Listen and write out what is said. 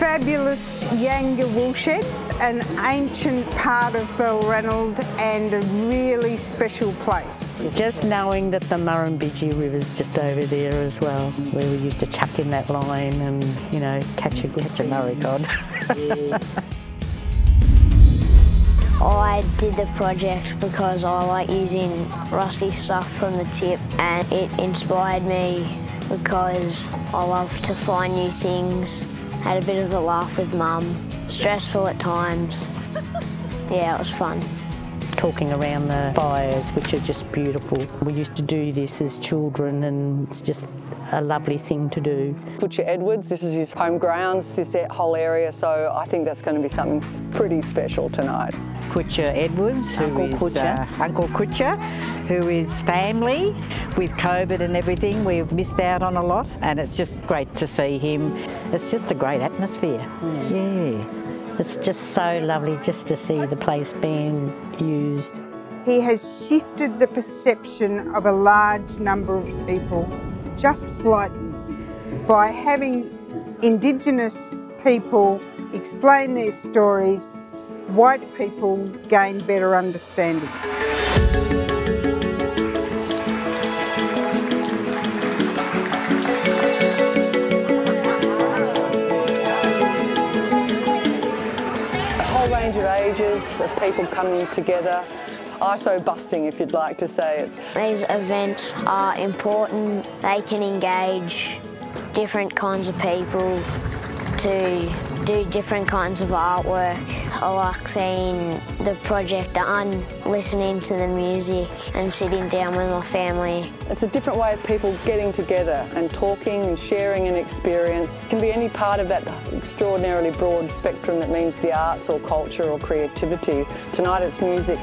fabulous Yanga Woolshed, an ancient part of Balranald and a really special place. Just knowing that the Murrumbidgee River's just over there as well, where we used to chuck in that line and, you know, catch a good catch a murray cod. I did the project because I like using rusty stuff from the tip and it inspired me because I love to find new things. Had a bit of a laugh with mum. Stressful at times. Yeah, it was fun. Talking around the fires, which are just beautiful. We used to do this as children and it's just a lovely thing to do. Kutcha Edwards, this is his home grounds, this whole area, so I think that's going to be something pretty special tonight. Kutcha Edwards, who Uncle is, Kutcha. uh, Uncle Kutcha, who is family. With COVID and everything, we've missed out on a lot, and it's just great to see him. It's just a great atmosphere. Yeah. It's just so lovely just to see the place being used. He has shifted the perception of a large number of people just slightly by having Indigenous people explain their stories, white people gain better understanding. A whole range of ages of people coming together. ISO busting, if you'd like to say it. These events are important. They can engage different kinds of people to do different kinds of artwork. I like seeing the project done, listening to the music and sitting down with my family. It's a different way of people getting together and talking and sharing an experience. It can be any part of that extraordinarily broad spectrum that means the arts or culture or creativity. Tonight it's music.